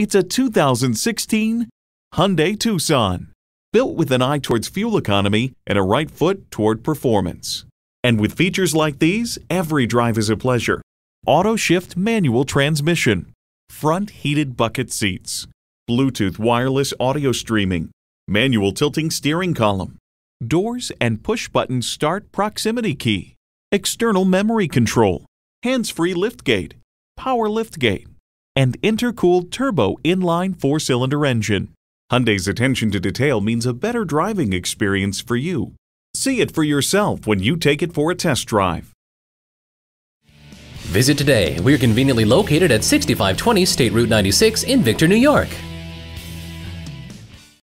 It's a 2016 Hyundai Tucson, built with an eye towards fuel economy and a right foot toward performance. And with features like these, every drive is a pleasure. Auto shift manual transmission, front heated bucket seats, Bluetooth wireless audio streaming, manual tilting steering column, doors and push button start proximity key, external memory control, hands free liftgate, power liftgate, and intercooled turbo inline four cylinder engine. Hyundai's attention to detail means a better driving experience for you. See it for yourself when you take it for a test drive. Visit today. We're conveniently located at 6520 State Route 96 in Victor, New York.